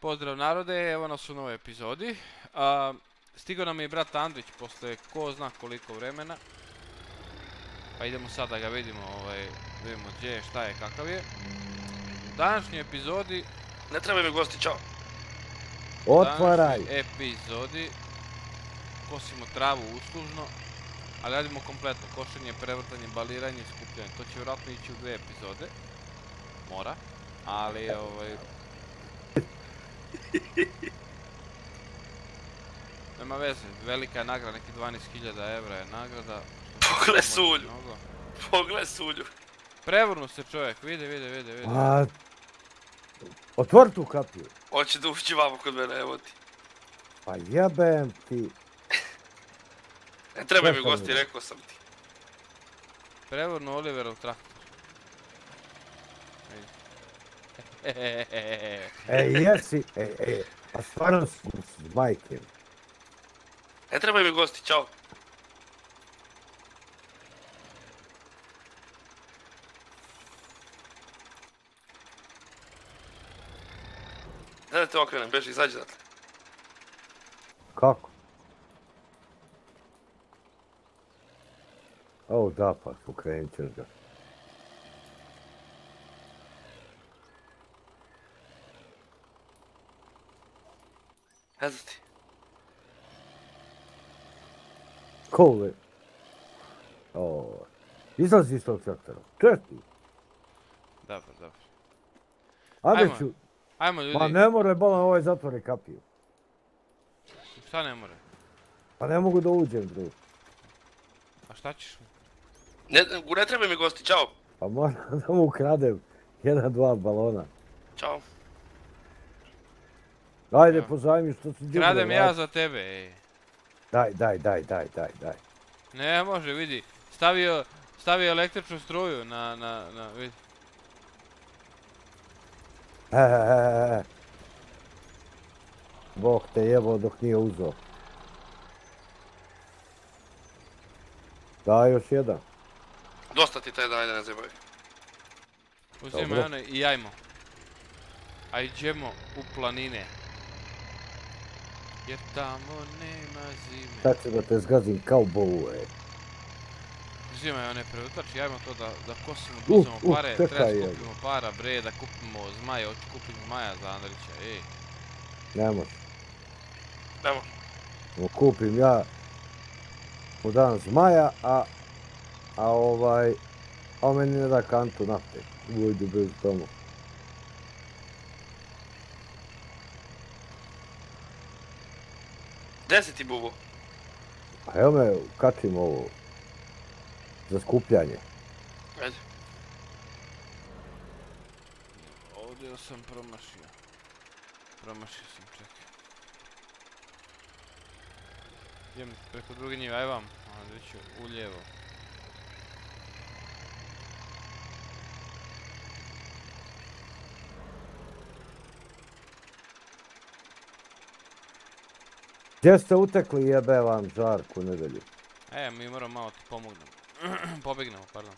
Pozdrav narode, evo nas u novoj epizodi. A, stigao nam je i brat Andrić posle ko zna koliko vremena. Pa idemo sad da ga vidimo, ovaj, vidimo gdje je, šta je, kakav je. U današnjoj epizodi, Ne treba mi gosti, čao. Otvaraj! današnjoj epizodi, kosimo travu uslužno, ali radimo kompletno, košenje, prevrtanje, baliranje, skupljanje. To će vjerojatno ići u dve epizode. Mora. Ali, ovaj... Nema veze, velika je nagrada, neki 12.000 evra je nagrada. Pogle sulju. Pogle sulju. Prevrnu se čovjek, vidi, vidi, vidi, vidi. A... Otvori tu kapiju. Hoće da uđi vamo kod mene, evo ti. Pa jebem ti. Ne treba mi gosti, rekao sam ti. Prevrnu Oliverov traktor. Е, јаси, е, е, а стварно с мајке. Не треба ми гости, чао. Не да те окренем, беше изаѓи датле. Како? О, да, па, покренете го. Ne znam ti. Kole. O, izlazi iz tog sektora. Česti. Dobro, dobro. Ajde Ajmo. ću. Ajmo ljudi, Pa ne more bolan ovaj zatvori kapiju. šta ne more? Pa ne mogu da uđem, drug. A šta ćeš? Ne, ne treba mi gosti, čao. Pa moram da mu ukradem jedan, dva balona. Čao. Ajde, pozajmi što si džubre, Kradem ja za tebe, ej. Daj, daj, daj, daj, daj, daj. Ne može, vidi. Stavio, stavio električnu struju na, na, na, vidi. E, e, e, e. Bog te jebo dok nije uzeo. Daj još jedan. Dosta ti taj dan, ajde ne zaboj. Uzimaj one i ajmo. Ajđemo u planine. Jer tamo nema zime. Sad ću da te zgazim kao bovu, e. Uzimaj one prevrtači, ajmo to da, da kosimo, Uh, da uzmemo uh, pare, treba da je. skupimo para, bre, da kupimo zmaje, hoću kupiti zmaja za Andrića, ej. Ne može. Nemo. No, kupim ja u dan zmaja, a, a ovaj, a on meni ne da kantu nafte. Ujdu bez tomu. Gde si ti bubo? A evo me, kačim ovo. Za skupljanje. Ajde. Ovdje sam promašio. Promašio sam, čekaj. Idem preko druge njive, aj vam, Andriću, uljevo. Gdje ste utekli jebe vam žarku nedelju? E, mi moramo malo ti pomognemo. Pobegnemo, pardon.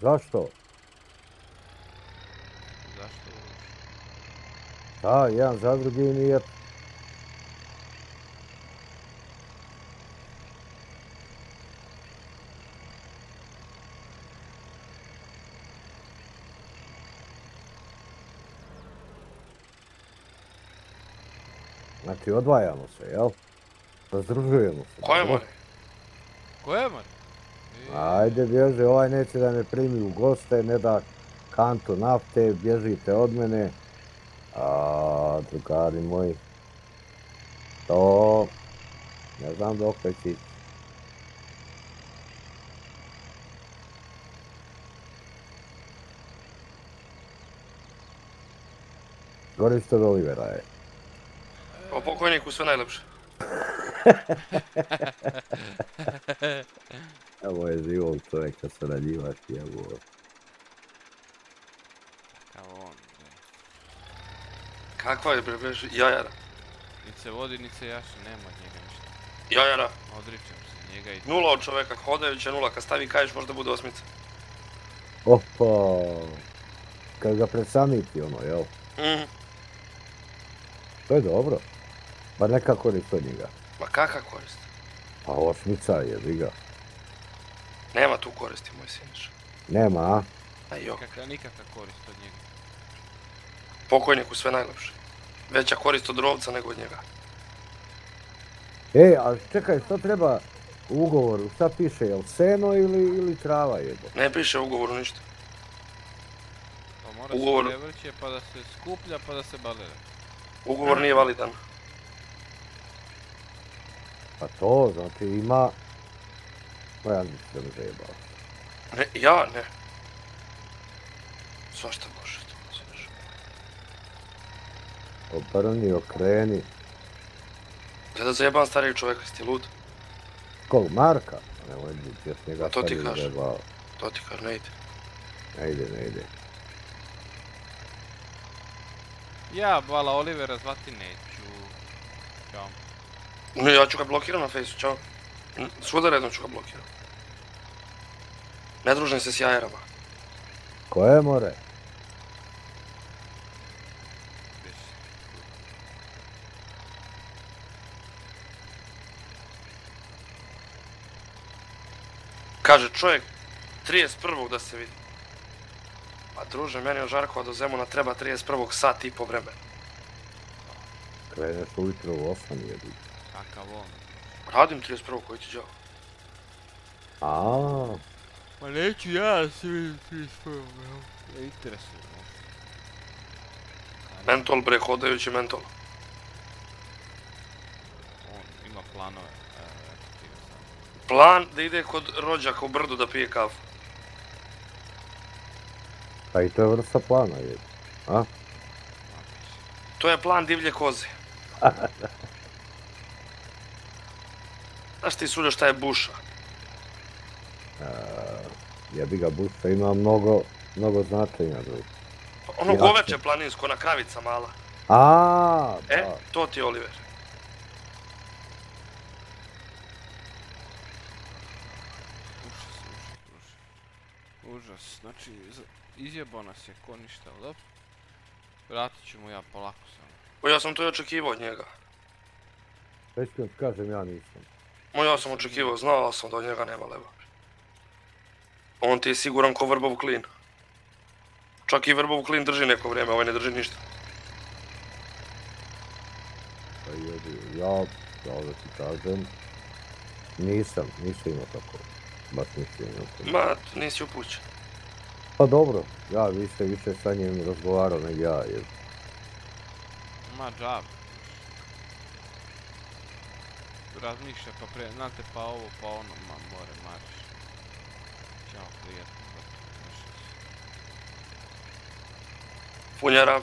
Zašto? Zašto? Da, jedan za drugi nije. Znači, odvajamo se, jel? Razdružujemo se. Koje more? Koje mora? E, Ajde, bježi, ovaj neće da me primi u goste, ne da kantu nafte, bježite od mene. A, drugari moji, to, ne znam dok će ići. Goriš od Olivera je. O pokojniku sve najlepše. Ovo je živog čovjeka sarađivaš, evo. Kao on, bre. Kakva je bre, beži, jajara. Nit se vodi, nit se jaši, nema od njega ništa. Jajara. Odričem se njega i... Nula od čoveka, hodajuća nula, kad stavi kažeš možda bude osmica. Opa, kad ga predsamiti ono, jel? Mhm. To je dobro. Bar neka korist od njega. Ma kakva korist? Pa osmica je, ga. Nema tu koristi, moj siniš. Nema, a? A jo, Nikakva, nikakva korist od njega. pokojniku sve najlepše. Veća korist od rovca nego od njega. E, a čekaj, što treba u ugovoru? Šta piše, jel seno ili, ili trava jebo? Ne piše u ugovoru ništa. Pa mora Ugovor- se prevrće, pa da se skuplja, pa da se balira. Ugovor nije validan. Pa to, znači ima... Pa ja mislim da me zajebao. Ne, ja ne. Svašta može to znaš. Obrni, okreni. Gleda zajebam starijeg čovjeka, jesi ti lud? Kog, Marka? Pa Nemoj biti, još njega To ti zajebao. To ti kar ne ide. Ne ide, ne ide. Ja, Vala Olivera zvati neću. Ćao. Ja ću ga blokiram na fejsu, čao. Svuda redom ću ga blokiram. Ne družim se s jajerama. Koje more? Kaže čovjek, 31. da se vidi. Pa druže, meni od Žarkova do Zemuna treba 31. sat i po vremena. Kreneš ujutro u osam jebi. Kakav on. Radim 31. koji ti džao. A, Ma neću ja se vidim ti svojom, jel? Ne interesuje Mentol bre, hodajući mentol. On ima planove. Sad. Plan da ide kod rođaka u brdu da pije kafu. pa i to je vrsta plana jebi. A? To je plan divlje koze. Znaš ti suljo šta je buša? Jebi ga buša ima mnogo, mnogo značenja drugi. Ono Jasno. goveče planinsko, na kravica mala. A, E, da. to ti je Oliver. Užas, znači, izjebao nas je ko ništa, ali dobro. Vratit ću mu ja polako samo. O, ja sam to i očekivao od njega. Već kad kažem ja nisam. Mo ja sam očekivao, znao sam da od njega nema leva. On ti je siguran ko vrbov klin. Čak i vrbov klin drži neko vrijeme, ovaj ne drži ništa. Pa jebi, ja, ja da ti kažem, nisam, nisam imao tako. Baš nisam imao tako. Ma, nisi upućen. Pa dobro, ja više, više sa njim razgovarao nego ja, jer Ma džab. Razmišlja pa pre, znate pa ovo pa ono, ma more mariš. Ćao prijatno, gotovo, završili su. Funjara.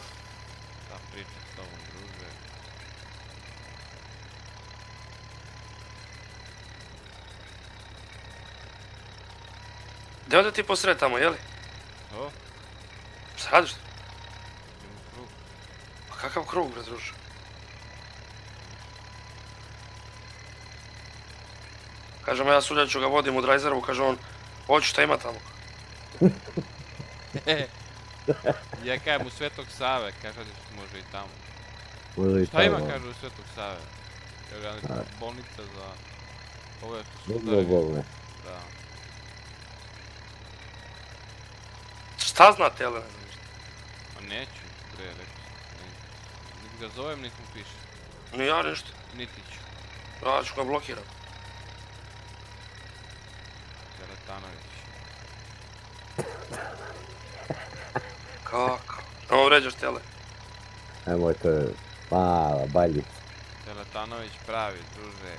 Ta priča s tobom druže. Gdje onda ti posretamo, jeli? O, Šta radiš? u krug. Pa kakav krug, bre, druže? Kažem, ja suljaču ga vodim u Drajzerovu, kaže on, hoću šta ima tamo. ja kajem u Svetog Save, kaže da može i tamo. možda i Šta ima tamo. kaže u Svetog Save? Kaže, bolnica za ove što su bolne. Da. Šta znate, Jelena? Ma neću, pre, rekao sam. ne. Niti ga zovem, niti mu piše. Ni ja ništa. Niti ću. Ja ću ga blokiram. Teretanović. Kako? Ovo vređaš tele. Nemoj, to je mala baljica. Teletanović pravi, druže.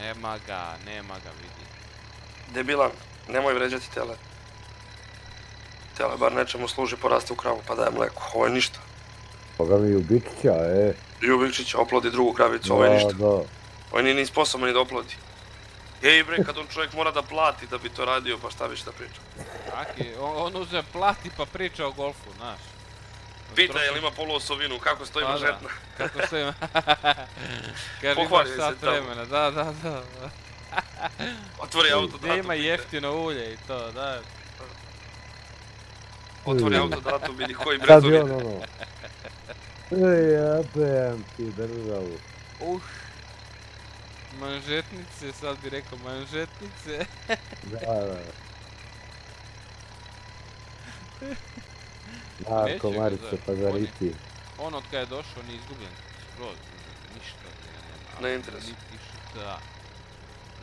Nema ga, nema ga, vidi. Debilan, nemoj vređati tele. Tele bar nečemu služi, poraste u kravu, pa daje mleko. Ovo je ništa. Boga mi Ljubičića, e. Ljubičić oplodi drugu kravicu, ovo je ništa. da. Ovo nije ni sposoban ni da oplodi. Ej bre, kad on čovjek mora da plati da bi to radio, pa šta više da priča. Aki, on, on uze plati pa priča o golfu, znaš. Pita je li ima poluosovinu, kako stoji Pa da. Kako ima? Kaže imaš sat vremena, da, da, da. Otvori auto Gdje datu, ima jeftino ulje i to, da. Otvori auto datu, vidi koji Sad bi brezovi. on ono, Jebem ti državu. Uh. Manžetnice, sad bi rekao manžetnice. Da, da. Marko Neće ga Marice zove, Pazariti. On od kada je došao on je izgubljen. Skroz, ništa njega nema. Ne interesuje. Ništa.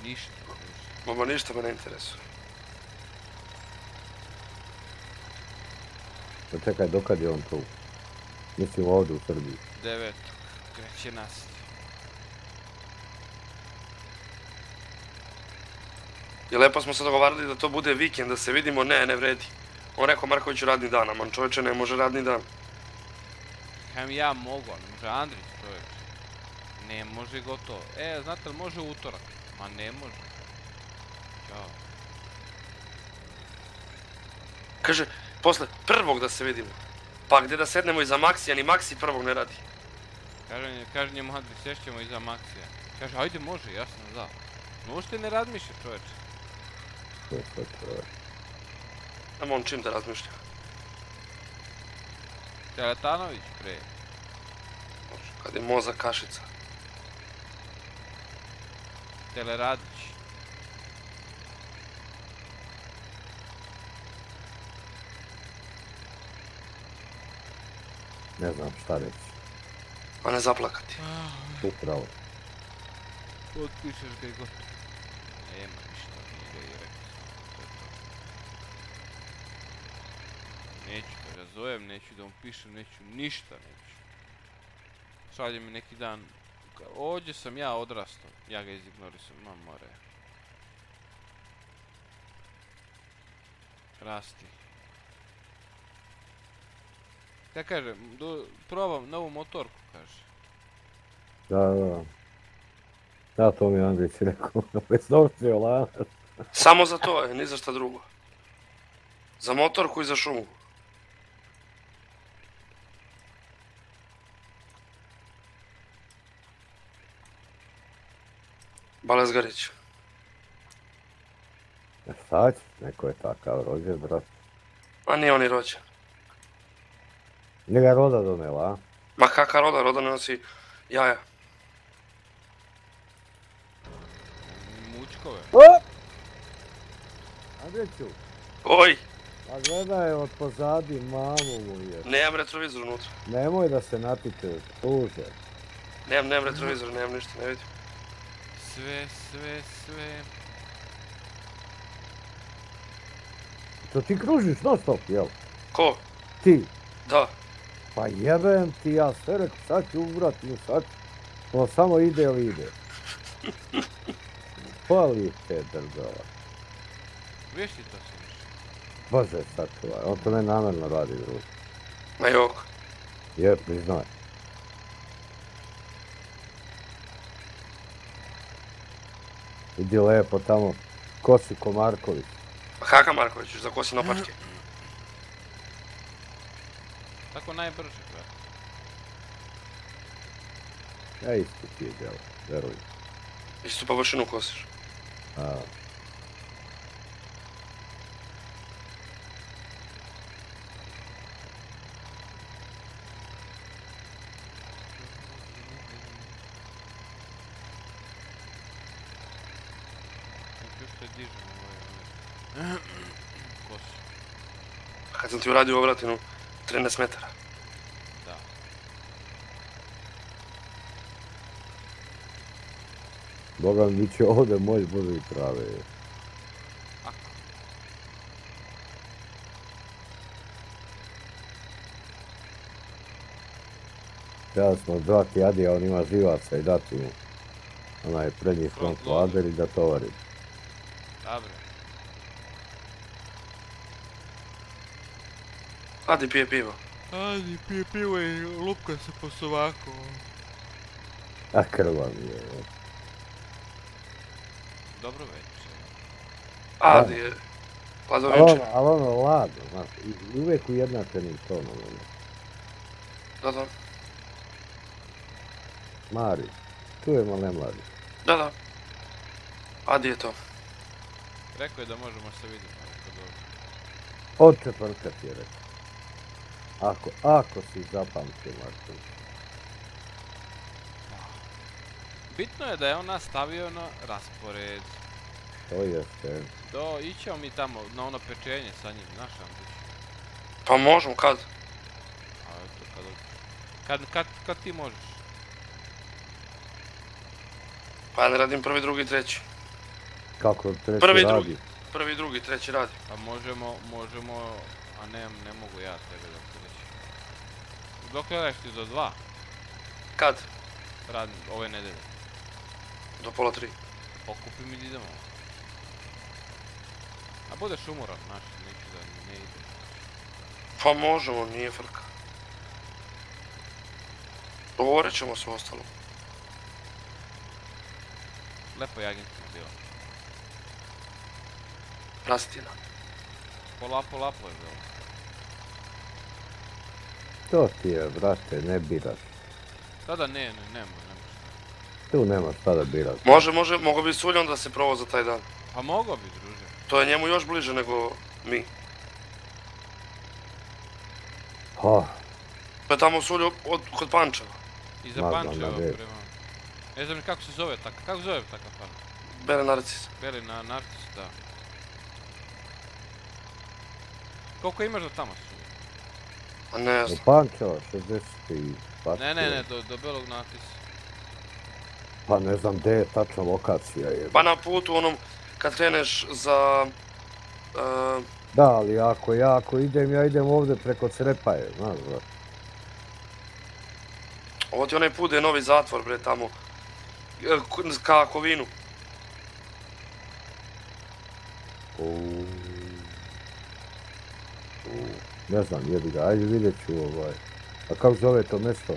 ništa. Mama ništa me ne interesuje. Pa čekaj, dokad je on tu? Mislim ovdje u Srbiji. Devet. Kreće nas. I lepo smo se dogovarali da to bude vikend, da se vidimo, ne, ne vredi. On rekao Markoviću radni dan, a man čovječe ne može radni dan. Kajem ja mogu, ali može Andrić čovječ. Ne može gotovo. E, znate li može utorak? Ma ne može. Ćao. Kaže, posle prvog da se vidimo. Pa gdje da sednemo iza Maksija, ni Maksi prvog ne radi. Kaže, kaže njemu Andrić, sješćemo iza Maksija. Kaže, ajde može, ja sam za. No uopšte ne razmišlja čovječe. To sad to. Nema on čim da razmišlja. Teletanović pre. Kad je mozak kašica. Teleradić. Ne znam šta reći. A ne zaplakati. Upravo. Potpišeš ga i gotovo. Nema ništa, nije ga i rekao sam. To je to. Neću da ga zovem, neću da mu pišem, neću ništa, neću. Šalje mi neki dan, ovdje sam ja odrastao, ja ga izignorisam, ma more. Rasti. Ja kažem, do, probam novu motorku, kaže. Da, da. Da, to mi je Andrić rekao. Bez novce lanac. Samo za to ni za šta drugo. Za motorku i za šumu. Balezgarić. Šta će? Neko je takav rođen, brat. A nije on i rođen. Nije ga roda donela, a? Ma kaka roda, roda ne nosi jaja. Mučkove. O! Andriću, Oj, a gledaj od pozadi mamu mu je. nemam retrovizor unutra. Nemoj da se natiče, tuže. Nemam, nemam retrovizor, nemam ništa, ne vidim. Sve, sve, sve. To ti kružiš non stop, jel? Ko? Ti. Da. Pa jebem ti, ja sve rekao, sad ću uvrati, sad ću. On samo ide ili ide. Pali te država. Viš ti to se? Bože sačuvaj, on to ne namjerno radi, drugo. Ma jok. Je, priznaj. Idi lepo tamo, kosi ko Marković. Ma kaka Marković, za kosi napačke. Tako najbrže, brate. Ja isto ti je djelo, veruj. Istu površinu kosiš. A, Još te dižem ovaj, ovaj. Kosu. A kad sam ti uradio obratinu, 13 metara. Da. Boga mi bit će ovdje moj bože trave. Ako. Treba smo zvati Adija, on ima živaca i dati mu. Onaj prednji front lader i da tovari. Dobre. Adi pije pivo. Ajde, pije pivo i lupka se po sovaku. A krva mi je. Dobro večer. Adi je. Lado Ali ono, večer. ali ono ladno, znaš, uvijek ujednačenim tonom. Ono. Da, da. Mari, čujemo ali ne mladi. Da, da. Adi je to. Rekao je da možemo se vidjeti. Od četvrtka ti je rekao. Ako, ako si zapamtio, Martin. Bitno je da je on nas stavio na raspored. To jeste. Do, ićemo mi tamo na ono pečenje sa njim, znaš Andrić? Pa možemo kad? A eto, kad, kad, kad, kad ti možeš? Pa ja ne radim prvi, drugi, treći. Kako treći Prvi, radi? drugi. Prvi, drugi, treći radi. Pa možemo, možemo, a ne, ne mogu ja tebe da ti reći. Dok radiš ti do dva, Kad? radim ove nedelje. Do pola tri. Pokupi mi da idemo. A budeš umoran, znaš, neću da ne ide. Pa možemo, nije frka. Dogovorit ćemo se ostalo. Lepo je agentima bilo. Rastina. Polapo, lapo je bilo. To ti je, brate, ne biraš. Tada ne, ne, ne može, ne može. Tu nemaš šta da biraš. Može, može, mogo bi Suljon da se provoza taj dan. Pa mogao bi, druže. To je njemu još bliže nego mi. Ha, je tamo Suljo od, kod Pančeva. I za Ma, da, Pančeva da, prema... Ne znam kako se zove tak, kako zove takav fan? Bele Narcis. Beli na Narcis, da. Koliko imaš do tamo? A ne znam. Pančeva, 60 i... Ne, ne, ne, do, do Belog Narcisa. Pa ne znam gdje je tačna lokacija je. Pa na putu onom, kad kreneš za... e, Da, ali ako ja ako idem, ja idem ovdje preko Crepaje, znaš, brate. ovo ti onaj put je novi zatvor, bre, tamo. E, Ka Kovinu. Ne znam, jebi ga, ajde vidjet ću ovaj. A kako zove to mjesto?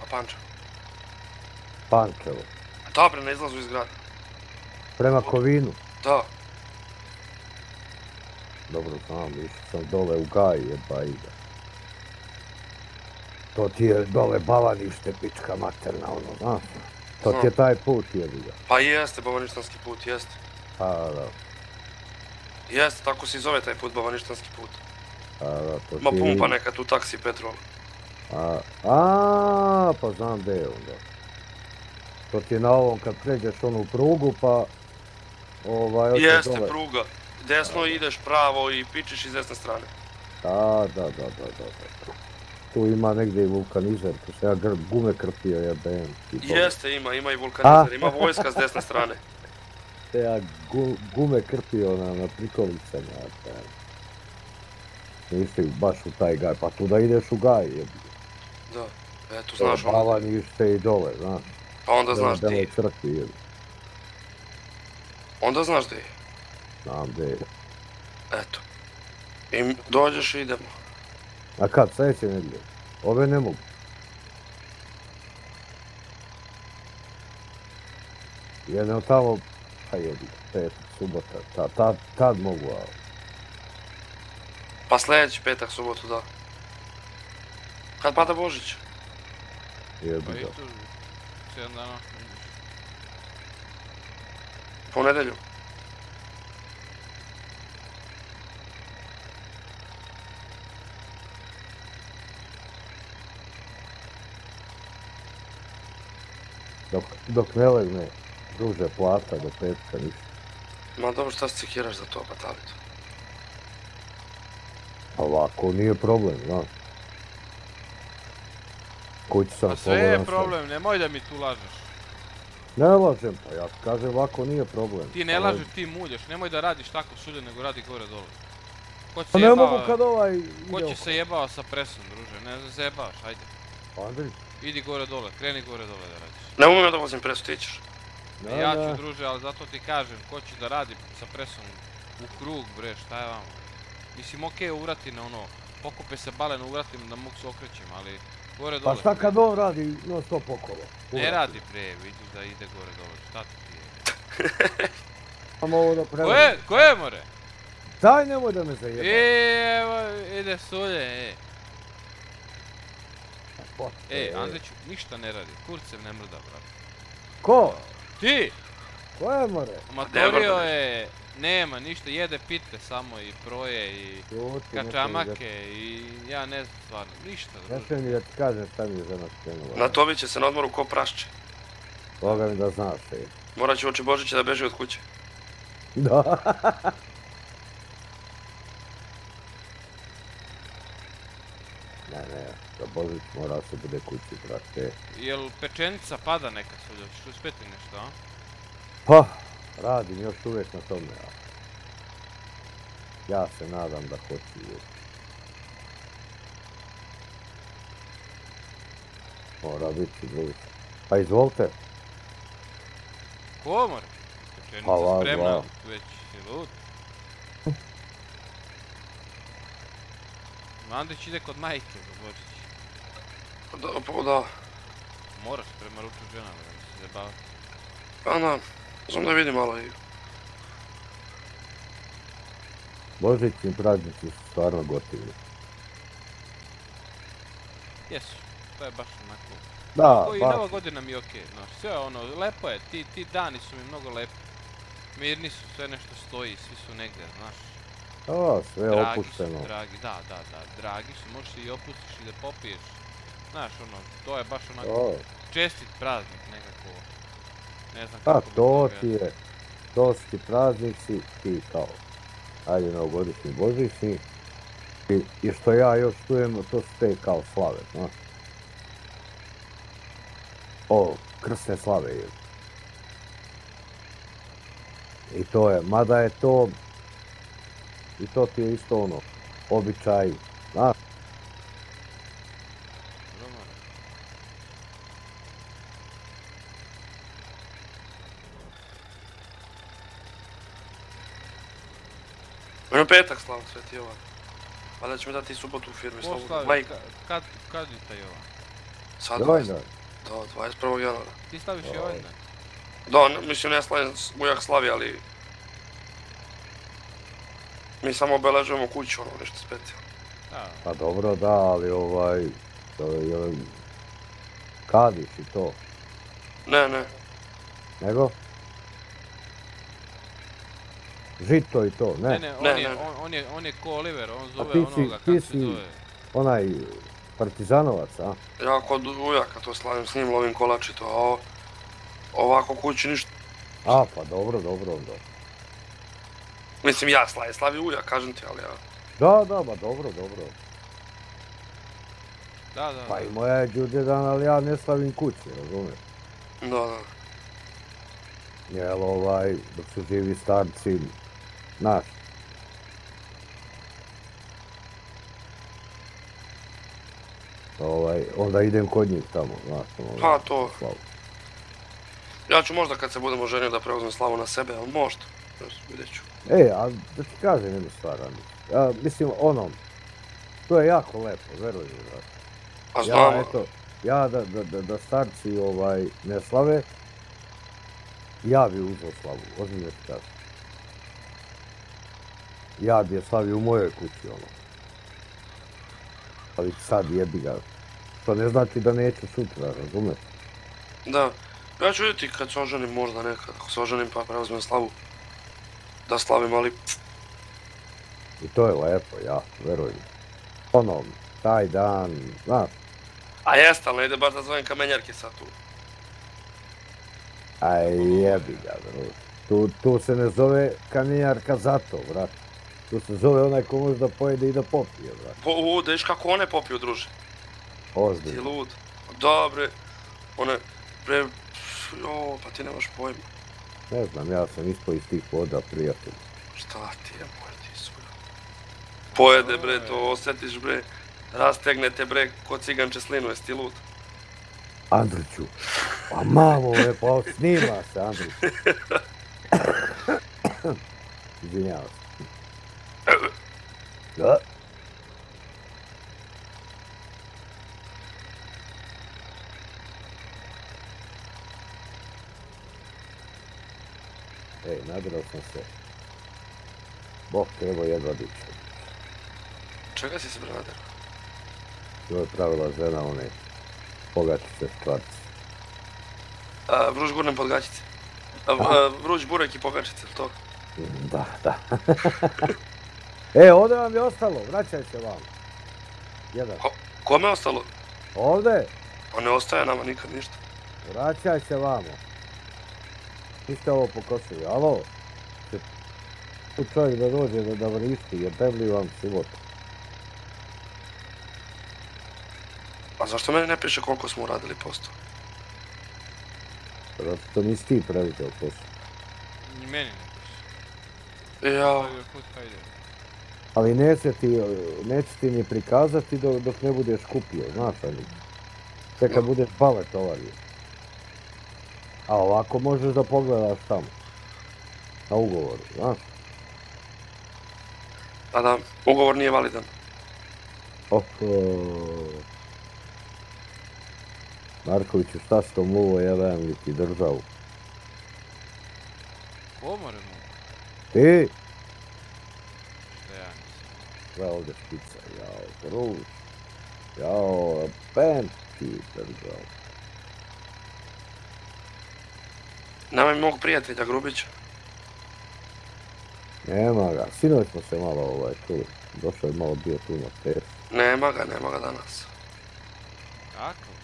Pa Pančevo. Pančevo. Da, bre, na izlazu iz grada. Prema Kovinu. Da. Dobro znam, išao sam dole u Gaj, jeba i ga. To ti je dole bavanište, pička materna, ono, znaš. To ti je taj put, jebi ga. Pa jeste, Bavaništanski put, jeste. A, da, Jeste, tako se i zove taj put, Bavaništanski put. A, da, to Ma ti je- pumpa neka tu taksi petrol. A, a, pa znam gdje je onda. To ti je na ovom kad pređeš onu prugu pa... Ovaj, Jeste, dole. pruga. Desno ideš pravo i pičeš iz desne strane. Da, da, da, da, da, da. Tu ima negdje i vulkanizer, tu se ja gume krpio ti bog. Jeste, ima, ima i vulkanizer, A? ima vojska s desne strane. Te ja gu- gume krpio na, na prikolicama. te. Nisi baš u taj gaj, pa tu da ideš u gaj. Da, eto, To znaš ono. Bavanište i dole, znaš. Pa onda znaš gdje je. crkvi. Onda znaš gdje je. Znam gdje je. Eto. I dođeš i idemo. A kad, sljedeće nedjelje? Ove ne mogu. Jedno tamo, pa jebi, pet, subota, ta, tad, tad mogu, a Pa sljedeći petak, subotu, da. Kad pada Božić? jebi Pa ga. isto, 7 dana. Po nedelju. Dok, dok ne legne duže plata do petka, ništa. Ma dobro, šta se cikiraš za to, pa talito. Ovako nije problem, znaš. Kući sam Pa sve je problem, nemoj da mi tu lažeš. Ne lažem, pa ja ti kažem ovako nije problem. Ti ne lažeš, ti mulješ, nemoj da radiš tako svuda nego radi gore dole. Ko Pa se ne mogu kad ovaj ko će se jebava sa presom, druže, ne zajebavaš, ajde. oko- Andrić, Idi gore dole, kreni gore dole da radiš. Ne umem ja da vozim presu, ti ćeš. ja ću druže, ali zato ti kažem, ko će da radi sa presom u krug bre, šta je vamo? Mislim okej uvrati na ono, pokupe se bale na uvratim da mogu se okrećem, ali gore Pa dole. šta bre. kad on radi non stop okolo? Ne radi bre, vidi da ide gore dole, šta ti ti je? Samo ovo da Ko prevadim. je, ko je more? Daj nemoj da me zajebam. E, evo, ide sulje, e. E, Andriću, ništa ne radi, kurcem ne mrda, brate. Ko? Ti! Ko je more? Matorio je Nema ništa, jede pite samo i proje i kačamake i ja ne znam stvarno, ništa. Ne smijem ni da ti kažem šta mi je žena skrenula. Na Tobi će se na odmoru ko prašće. Boga mi da znaš ej. Morat će oči Božića da beži od kuće. Da. ne, ne, za Božić mora se bude kući, brate. Jel pečenica pada neka svuda, što uspjeti nešto, a? Pa, radim još uvijek na tome, ja. Ja se nadam da hoću uvijek. Mora biti drugi. Pa izvolite. Komor. Pečenica Pa, spremna, va. već je lud. Mandić ide kod majke za Božić. Da, pa da. Moraš prema ruču žena, da se zabava. Pa da, znam da vidim malo i... Božićni praznici su stvarno gotivi. Jesu, to je baš onako. Da, Ko i baš. Nova godina mi je okej, znaš, sve ono, lepo je, ti, ti dani su mi mnogo lepi. Mirni su, sve nešto stoji, svi su negdje, znaš. O, sve dragi opušteno. su, dragi, da, da, da, dragi su, možeš i opustiš i da popiješ. Znaš, ono, to je baš onako O, čestit praznik nekako. Ne znam pa kako bi to ti je, to su ti praznici, ti kao, ajde novogodišnji, božićni. I, I što ja još čujem, to su te kao slave, znaš. O, krsne slave je. I to je, mada je to, i to ti je isto ono, običaj, znaš, Ono petak slavu Sveti Jovan. Pa da će mi dati i subotu u firmi Ko Slobodno. ka- kad, kad je taj Jovan? sad Joj, 20, da. da, 21. januara. Ti slaviš Oj. Jovan dan? Da, ne- mislim ne slavim ujak slavi, ali... Mi samo obeležujemo kuću, ono, nešto specijalno. Da, Pa dobro, da, ali ovaj, to je, kadiš i to, Ne, ne, nego? Žito i to, ne, ne, ne, on, Ne, je, ne. on, on je, on je ko Oliver, on zove ti si- onoga, kako se si- zove. onaj partizanovac, a? ja kod ujaka to slavim, s njim lovim kolači to, a o- ovako kući ništa. A, pa dobro, dobro onda. Mislim ja slavim, slavi ujak, kažem ti, ali ja... Da, da, ba dobro, dobro. Da, da, Pa da. i moja je Đurđedan, ali ja ne slavim kući, razumiješ? Da, da. Jel ovaj, dok su živi starci, znaš. Ovaj, onda idem kod njih tamo, znaš. ono, Pa to, slavu. ja ću možda kad se budemo ženio da preuzmem slavu na sebe, ali možda. Vidjet ću. E, a da ti kažem jednu stvar. Ja, mislim, ono, to je jako lepo, veruj mi. A Ja, znamo, eto, ja da, da, da, da starci ovaj, ne slave, ja bi uzeo slavu, ozbiljno ti kažem. Ja bi je slavio u mojoj kući, ono. Ali sad jebi ga. To ne znači da neću sutra, razumeš? da. Ja ću vidjeti kad se oženim možda nekad, ako se oženim pa preuzmem slavu. Da slavim, ali I to je lepo, ja, veruj mi. Ono, taj dan, znaš, A jeste, ali ide baš da zovem kamenjarke sad tu. aj jebi ga, bro. Tu, tu se ne zove kamenjarka zato, brat. Tu se zove onaj ko može da pojede i da popije, brat. Po, u, da viš kako one popiju, druže. Ti Ozbiljno. lud. Dobre, one, pre... Jo, pa ti nemaš pojma. Ne znam, ja sam isto iz tih voda, prijatelj. Šta ti je, moj ti suja. Pojede bre, to osjetiš bre. Rastegnete bre, ko ciganče slinu, jesi ti lud? Andriću, pa malo je, pa snima se, Andriću. Izvinjavam se. Da. Ej, nadrao sam se. Bog te evo jedva diče. Čega si se bre nader? To je pravila žena one pogačice škvarci. A, vruć gurnem pod. A, a, vruć burek i pogačice, to? Da, da. e, ovdje vam je ostalo, vraćaj se vam. Jedan. Kome je ostalo? Ovdje, Pa ne ostaje nama nikad ništa. vraćaj se vamo. Niste ovo pokosili, alo? Tu čovjek da dođe da, da vrišti, jer tebli vam život. A zašto meni ne piše koliko smo uradili posto? Zato što nisi ti preuzeo posao. Ni meni ne piše. Ja. Ali neće ti, neće ti ni prikazati dok, dok ne budeš kupio, znaš ali. Sve kad budeš paletovario. A ovako možeš da pogledaš tamo. Na ugovoru, znaš. a da, ugovor nije validan. Oho. Markoviću, šta s tom uvo jebem li ti državu? Komore mu, Ti? Šta ovdje špica, jao, kruž. Jao, pen ti državu. Nemoj mog prijatelja Grubića. Nema ga, sinoć smo se malo ovaj čuli. Došao je malo bio tu na test. Nema ga, nema ga danas. Kako?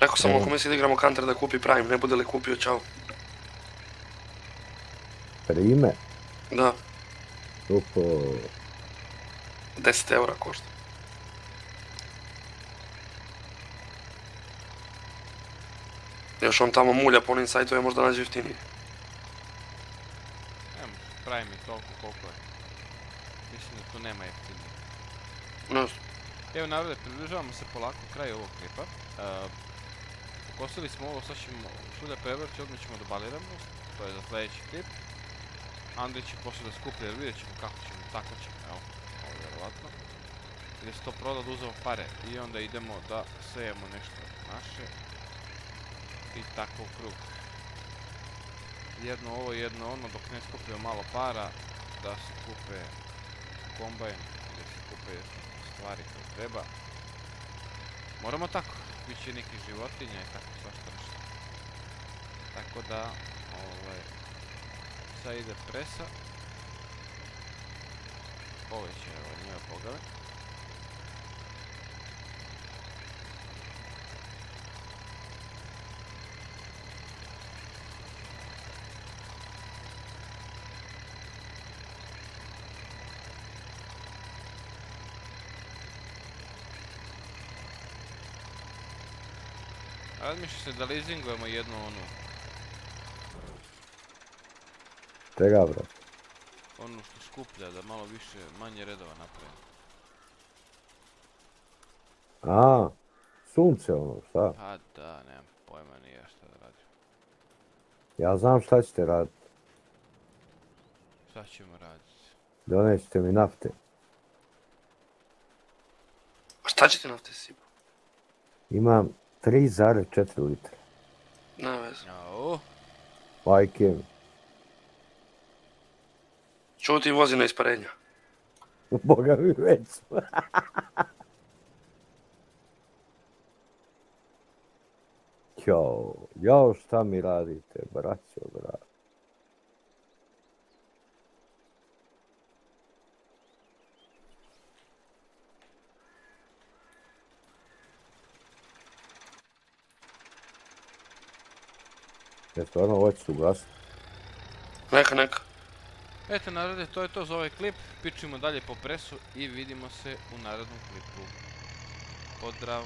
Rekao sam ako misli da igramo Counter da kupi Prime, ne bude li kupio, čao. Prime, Да. Опа. 10 евра кошта. Јаш он тамо муља по оним сајтове можда да најде јефтини. Ем, прави ми толку колку е. Мислим да ту нема јефтини. Не. Ево народе, приближаваме се полако крај овог клипа. Покосили смо ово, сад ќе да преврчи, одме ќе тоа е за следеќи клип. Andrej će poslije da skuplja, jer vidjet ćemo kako ćemo, tako ćemo, evo, ovo vjerovatno. Ili se to proda da uzemo pare i onda idemo da sejemo nešto naše. I tako u krug. Jedno ovo, jedno ono, dok ne skupimo malo para, da se kupe kombajn da se kupe stvari koje treba. Moramo tako, bit će nekih životinja i tako svašta nešto. Tako da, ovaj, sad ide presa. Ove će ovaj, njoj pogave. Razmišlja se da leasingujemo jednu onu, čega bro? onu što skuplja, da malo više, manje redova napravimo. A, sunce ono, šta? Pa da, nemam pojma ni ja šta da radim. Ja znam šta ćete raditi. Šta ćemo raditi? Donećete mi nafte. a šta će ti nafte sipa? Imam 3,4 litra. Ne veze. Jao, Majke mi. Čuti vozi na isparenja. Boga mi već. Jao, jao šta mi radite, braćo, brat. Je stvarno hoćeš ugasiti? Neka, neka. Eto narode, to je to za ovaj klip. Pičimo dalje po presu i vidimo se u narednom klipu. Pozdrav!